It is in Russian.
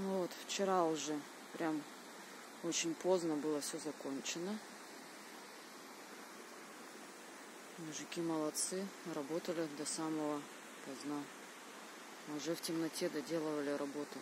Ну вот Вчера уже прям очень поздно было все закончено. Мужики молодцы, работали до самого поздна. Уже в темноте доделывали работу.